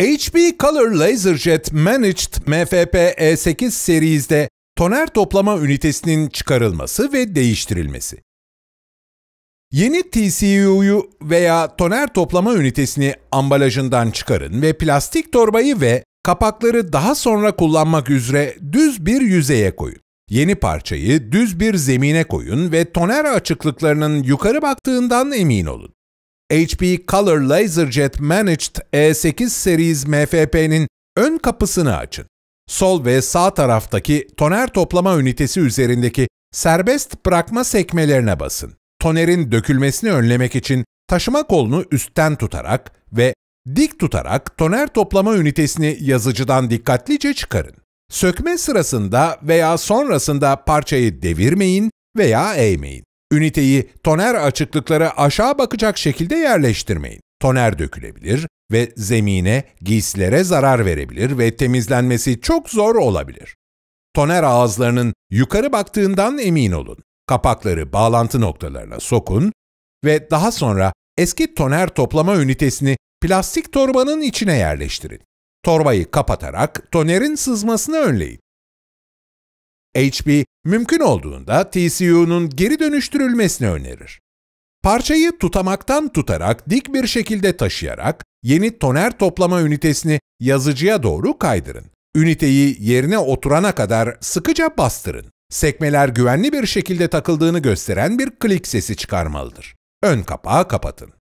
HP Color LaserJet Managed MFP E8 serizde toner toplama ünitesinin çıkarılması ve değiştirilmesi. Yeni TCU'yu veya toner toplama ünitesini ambalajından çıkarın ve plastik torbayı ve kapakları daha sonra kullanmak üzere düz bir yüzeye koyun. Yeni parçayı düz bir zemine koyun ve toner açıklıklarının yukarı baktığından emin olun. HP Color LaserJet Managed E8 Series MFP'nin ön kapısını açın. Sol ve sağ taraftaki toner toplama ünitesi üzerindeki serbest bırakma sekmelerine basın. Tonerin dökülmesini önlemek için taşıma kolunu üstten tutarak ve dik tutarak toner toplama ünitesini yazıcıdan dikkatlice çıkarın. Sökme sırasında veya sonrasında parçayı devirmeyin veya eğmeyin. Üniteyi toner açıklıkları aşağı bakacak şekilde yerleştirmeyin. Toner dökülebilir ve zemine, giysilere zarar verebilir ve temizlenmesi çok zor olabilir. Toner ağızlarının yukarı baktığından emin olun. Kapakları bağlantı noktalarına sokun ve daha sonra eski toner toplama ünitesini plastik torbanın içine yerleştirin. Torbayı kapatarak tonerin sızmasını önleyin. HP mümkün olduğunda TCU'nun geri dönüştürülmesini önerir. Parçayı tutamaktan tutarak dik bir şekilde taşıyarak yeni toner toplama ünitesini yazıcıya doğru kaydırın. Üniteyi yerine oturana kadar sıkıca bastırın. Sekmeler güvenli bir şekilde takıldığını gösteren bir klik sesi çıkarmalıdır. Ön kapağı kapatın.